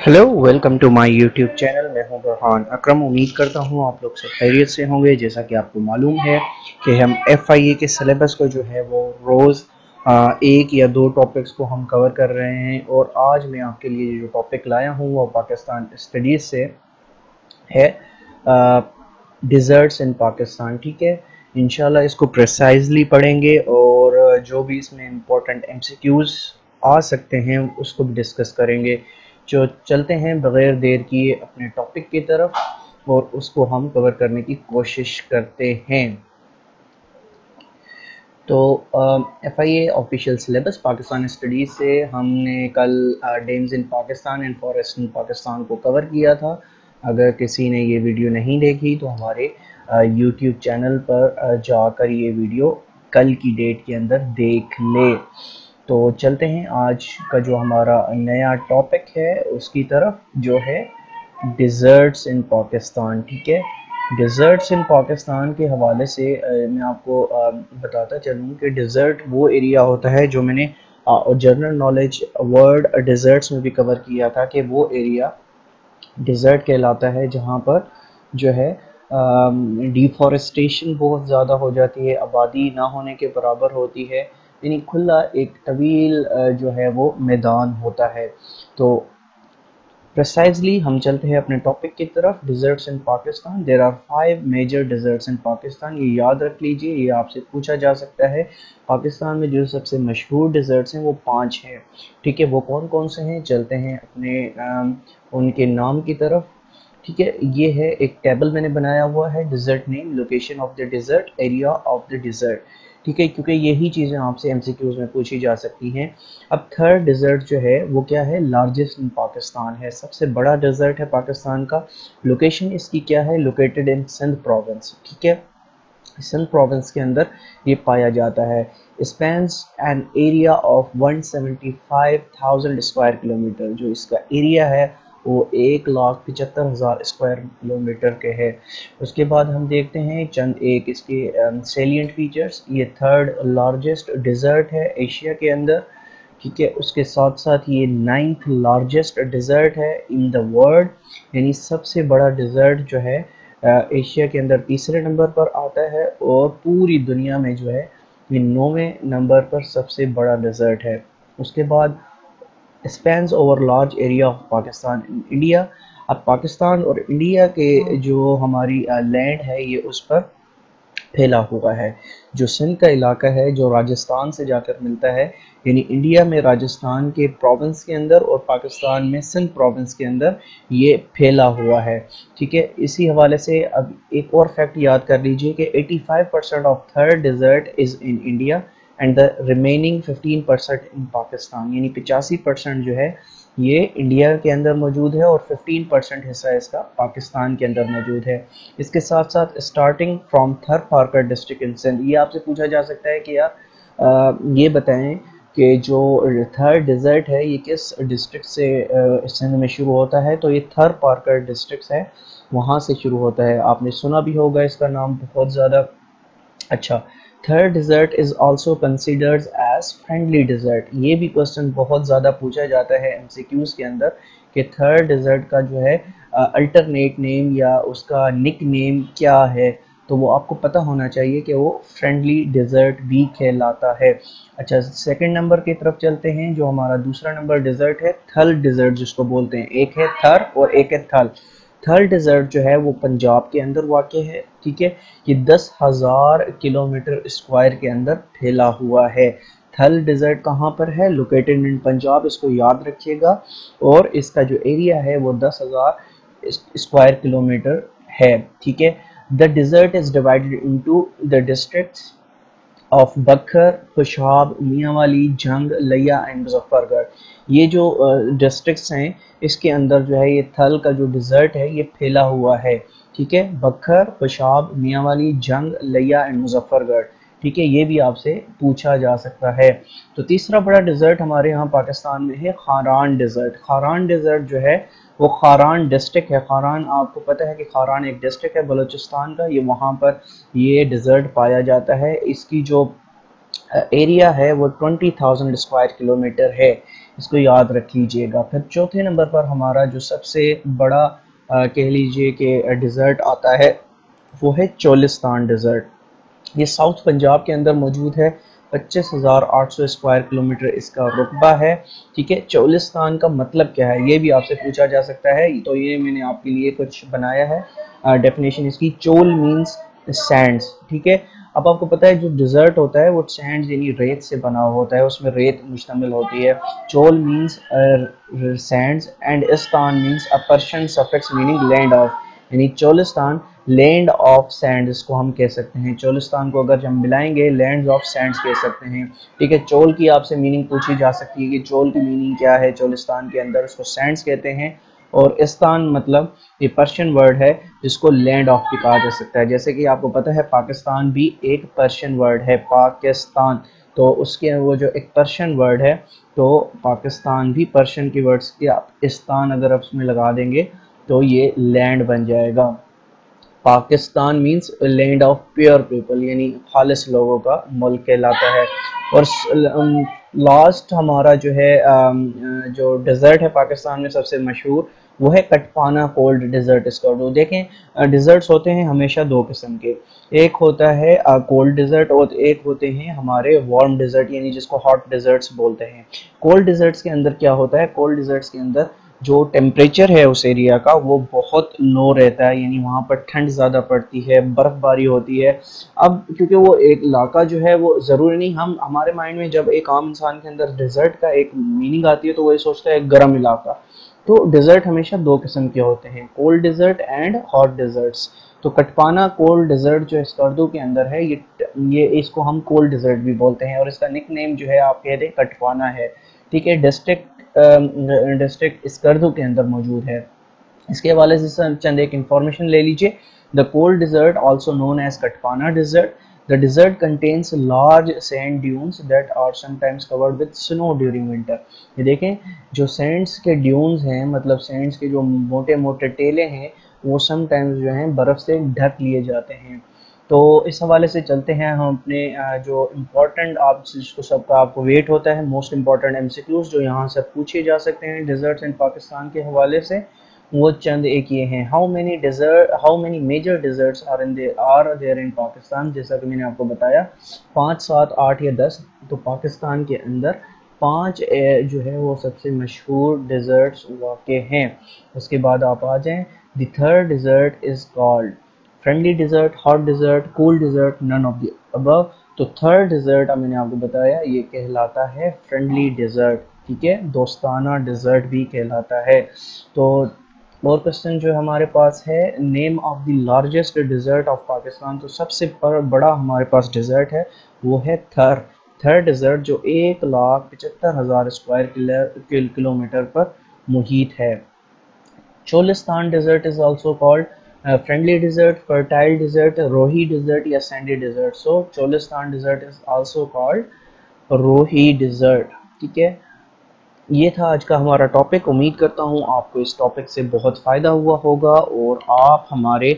Hello welcome to my YouTube channel मैं हूँ बुरहान अकरम उम्मीद करता हूँ आप लोग से खैरियत से होंगे। जैसा कि आपको मालूम है कि हम एफ़ आई ए के सिलेबस को जो है वो रोज़ एक या दो टॉपिक्स को हम कवर कर रहे हैं। और आज मैं आपके लिए जो टॉपिक लाया हूँ, वो पाकिस्तान स्टडीज़ से है। डिज़र्ट्स इन पाकिस्तान ठीक है? इनशाला इसको प्रिसाइजली पढ़ेंगे और जो भी इसमें इम्पोर्टेंट एम आ सकते हैं, उसको भी डिस्कस करेंगे। जो चलते हैं बग़ैर देर किए अपने टॉपिक की तरफ़, और उसको हम कवर करने की कोशिश करते हैं। तो F I official syllabus Pakistan studies से हमने कल dams in Pakistan and forest in Pakistan को कवर किया था। अगर किसी ने ये वीडियो नहीं देखी तो हमारे यूट्यूब चैनल पर जाकर ये वीडियो कल की डेट के अंदर देख ले। तो चलते हैं। आज का जो हमारा नया टॉपिक है, उसकी तरफ़ जो है डिज़र्ट्स इन पाकिस्तान ठीक है? डिज़र्ट्स इन पाकिस्तान के हवाले से मैं आपको बताता चलूँ कि डिज़र्ट वो एरिया होता है जो मैंने जनरल नॉलेज वर्ड डिज़र्ट्स में भी कवर किया था कि वो एरिया डिज़र्ट कहलाता है, जहाँ पर जो है डिफॉरेस्टेशन बहुत ज़्यादा हो जाती है, आबादी ना होने के बराबर होती है यानी खुला एक तवील जो है वो मैदान होता है। तो प्रसाइजली हम चलते हैं अपने टॉपिक की तरफ़ deserts in Pakistan there are five major deserts in Pakistan ये याद रख लीजिए ये आपसे पूछा जा सकता है। पाकिस्तान में जो सबसे मशहूर डिज़र्ट्स हैं वो पाँच हैं। ठीक है वो कौन कौन से हैं? चलते हैं अपने आ, उनके नाम की तरफ़। ठीक है ये है एक टेबल मैंने बनाया हुआ है desert name location of the desert area of the desert ठीक है क्योंकि यही चीज़ें आपसे एम में पूछी जा सकती हैं। अब थर्ड डिज़र्ट जो है वो क्या है? लार्जेस्ट इन पाकिस्तान है। सबसे बड़ा डिज़र्ट है पाकिस्तान का। लोकेशन इसकी क्या है? लोकेटेड इन सिंध प्रोविंस ठीक है? सिंध प्रोविंस के अंदर ये पाया जाता है। Spans an area of 175,000 square kilometre जो इसका एरिया है वो एक लाख पचहत्तर हज़ार स्क्वायर किलोमीटर के है। उसके बाद हम देखते हैं चंद एक इसके सेलियंट फीचर्स ये थर्ड लार्जेस्ट डिज़र्ट है एशिया के अंदर। ठीक है, उसके साथ साथ ये नाइन्थ लार्जेस्ट डिज़र्ट है इन द वर्ल्ड यानी सबसे बड़ा डिज़र्ट जो है एशिया के अंदर तीसरे नंबर पर आता है और पूरी दुनिया में जो है, ये नौवें नंबर पर सबसे बड़ा डिज़र्ट है। उसके बाद spans over large area of Pakistan India अब पाकिस्तान और इंडिया के जो हमारी लैंड है, ये उस पर फैला हुआ है। जो सिंध का इलाका है, जो राजस्थान से जाकर मिलता है, यानी इंडिया में राजस्थान के प्रोविंस के अंदर और पाकिस्तान में सिंध प्रोविंस के अंदर ये फैला हुआ है। ठीक है? इसी हवाले से अब एक और फैक्ट याद कर लीजिए कि 85 percent of Thar desert is in India and the remaining 15 percent in Pakistan यानी पिचासी परसेंट जो है, ये इंडिया के अंदर मौजूद है और 15 परसेंट हिस्सा इसका पाकिस्तान के अंदर मौजूद है। इसके साथ साथ starting from Thar Parkar district in Sindh ये आपसे पूछा जा सकता है कि यार ये बताएँ कि जो थर्ड डिज़र्ट है, ये किस डिस्ट्रिक्ट से सिंध में शुरू होता है? तो ये थर पार्कर डिस्ट्रिक्ट है, वहाँ से शुरू होता है। आपने सुना भी होगा इसका नाम बहुत ज़्यादा अच्छा। Thar desert is also considered as friendly desert ये भी क्वेश्चन बहुत ज़्यादा पूछा जाता है एमसीक्यूज़ के अंदर कि थर्ड डिज़र्ट का जो है अल्टरनेट uh, नेम या उसका निक नेम क्या है? तो वो आपको पता होना चाहिए कि वो फ्रेंडली डिज़र्ट भी कहलाता है। अच्छा सेकंड नंबर की तरफ़ चलते हैं जो हमारा दूसरा नंबर डिज़र्ट है थल डिज़र्ट जिसको बोलते हैं। एक है थर और एक है थल थल डिज़र्ट जो है वो पंजाब के अंदर वाक़ है, ठीक है? ये दस हज़ार किलोमीटर स्क्वायर के अंदर फैला हुआ है। थल डिज़र्ट कहाँ पर है? लोकेटेड इन पंजाब इसको याद रखिएगा। और इसका जो एरिया है वो दस हज़ार स्क्वायर किलोमीटर है, ठीक है? The desert is divided into the districts of Bhakkar Khushab Mianwali जंग लिया एंड मुजफ्फरगढ़ ये जो डिस्ट्रिक्ट्स हैं, इसके अंदर जो है, ये थल का जो डिज़र्ट है, ये फैला हुआ है। ठीक है? बखर खुशाब मियाँवाली जंग लिया एंड मुजफ्फरगढ़ ठीक है? ये भी आपसे पूछा जा सकता है। तो तीसरा बड़ा डिज़र्ट हमारे यहाँ पाकिस्तान में है, खारान डिज़र्ट खारान डिज़र्ट जो है वो खारान डिस्ट्रिक्ट है। खारान आपको पता है कि खारान एक डिस्ट्रिक्ट है बलूचिस्तान का। ये वहाँ पर ये डिज़र्ट पाया जाता है। इसकी जो एरिया है वो ट्वेंटी थाउज़ेंड स्क्वायर किलोमीटर है। इसको याद रख लीजिएगा फिर चौथे नंबर पर हमारा जो सबसे बड़ा आ, कह लीजिए कि डिज़र्ट आता है वो है चोलिस्तान डिज़र्ट ये साउथ पंजाब के अंदर मौजूद है। पच्चीस हज़ार आठ सौ स्क्वायर किलोमीटर इसका रुकबा है, ठीक है? चोलिस्तान का मतलब क्या है? ये भी आपसे पूछा जा सकता है तो ये मैंने आपके लिए कुछ बनाया है डेफिनेशन इसकी, चोल मीन्स सैंड्स ठीक है? अब आपको पता है जो डिज़र्ट होता है, वो सैंड यानी रेत से बना हुआ होता है, उसमें रेत मुश्तमिल होती है। Chol means sands and istan means a Persian suffix meaning land of यानी चोलिस्तान लैंड ऑफ़ सैंड इसको हम कह सकते हैं। चोलिस्तान को अगर हम मिलाएँगे लैंड ऑफ़ सैंड्स कह सकते हैं। ठीक है, चोल की आपसे मीनिंग पूछी जा सकती है कि चोल की मीनिंग क्या है, चोलिस्तान के अंदर उसको सैंड्स कहते हैं। और इस्तान मतलब ये पर्शियन वर्ड है, जिसको लैंड ऑफ़ भी कहा जा सकता है। जैसे कि आपको पता है, पाकिस्तान भी एक पर्शियन वर्ड है, पाकिस्तान। तो उसके वो जो एक पर्शियन वर्ड है तो पाकिस्तान भी पर्शियन की वर्ड्स की आप इस्तान अगर आप उसमें लगा देंगे तो ये लैंड बन जाएगा। Pakistan means land of pure people यानी खालिस लोगों का मुल्क कहलाता है। और लास्ट हमारा जो है जो डेजर्ट है पाकिस्तान में सबसे मशहूर, वो है कटपाना कोल्ड डिज़र्ट इसका। तो देखें डिज़र्ट्स होते हैं हमेशा दो किस्म के। एक होता है कोल्ड डिज़र्ट और एक होते हैं हमारे वार्म डिज़र्ट यानी जिसको हॉट डिज़र्ट्स बोलते हैं। कोल्ड डिज़र्ट्स के अंदर क्या होता है? कोल्ड डिज़र्ट्स के अंदर जो टेम्परेचर है उस एरिया का, वो बहुत लो रहता है, यानी वहाँ पर ठंड ज़्यादा पड़ती है, बर्फ़बारी होती है। अब क्योंकि वो एक इलाका जो है, वो ज़रूरी नहीं, हम, हमारे माइंड में जब एक आम इंसान के अंदर डिज़र्ट का एक मीनिंग आती है तो वही सोचता है गर्म इलाका। तो डिज़र्ट हमेशा दो किस्म के होते हैं cold desert and hot deserts तो कटपाना कोल्ड डिज़र्ट जो स्कर्दू के अंदर है, ये ये इसको हम कोल्ड डिज़र्ट भी बोलते हैं, और इसका निक नेम जो है, आप कह दें कटपाना है। ठीक है डिस्ट्रिक्ट डिस्ट्रिक्ट स्कर्दू के अंदर मौजूद है। इसके हवाले से चंद एक इंफॉर्मेशन ले लीजिए। The cold desert also known as Katpana desert The desert contains large sand dunes that are sometimes covered with snow during winter. ये देखें, जो सैंड्स के ड्यून्स हैं मतलब सैंड्स के जो मोटे मोटे टेले हैं, वो समटाइम्स जो हैं, बर्फ़ से ढक लिए जाते हैं। तो इस हवाले से चलते हैं हम अपने जो इम्पोर्टेंट आप जिसको सबका आपको वेट होता है मोस्ट इंपॉर्टेंट एम जो यहाँ से पूछे जा सकते हैं डिज़र्ट्स इन पाकिस्तान के हवाले से, वो चंद एक ये हैं। How many desert how many major deserts are in are there in Pakistan जैसा कि मैंने आपको बताया, पाँच, सात, आठ या दस तो पाकिस्तान के अंदर पाँच जो है वो सबसे मशहूर डिज़र्ट्स वाक़ हैं। उसके बाद आप आ जाएँ। The Thar desert is called friendly desert hot desert cool desert none of the above तो थर्ड डिज़र्ट मैंने आपको बताया, ये कहलाता है फ्रेंडली डिज़र्ट ठीक है? दोस्ताना डिज़र्ट भी कहलाता है। तो और क्वेश्चन जो हमारे पास है name of the largest desert of Pakistan तो सबसे बड़ा हमारे पास डिज़र्ट है, वो है थर थर डिज़र्ट जो एक लाख पचहत्तर हज़ार स्क्वायर किलोमीटर पर मुहित है। Cholistan desert is also called uh, friendly desert, fertile desert, Rohi desert, yes, sandy desert. So Cholistan desert is also called Rohi desert. Okay. ये था आज का हमारा टॉपिक उम्मीद करता हूँ आपको इस टॉपिक से बहुत फ़ायदा हुआ होगा और आप हमारे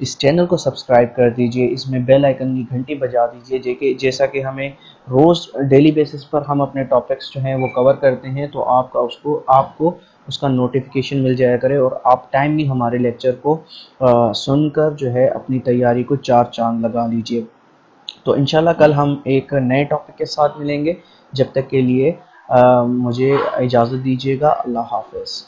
इस चैनल को सब्सक्राइब कर दीजिए. इसमें बेल आइकन की घंटी बजा दीजिए. जैसा कि हमें रोज़ डेली बेसिस पर हम अपने टॉपिक्स जो हैं वो कवर करते हैं तो आपका उसको, आपको उसका नोटिफिकेशन मिल जाया करे और आप टाइम भी हमारे लेक्चर को सुनकर जो है अपनी तैयारी को चार चाँद लगा लीजिए. तो इनशाला कल हम एक नए टॉपिक के साथ मिलेंगे. जब तक के लिए मुझे इजाज़त दीजिएगा। अल्लाह हाफिज़।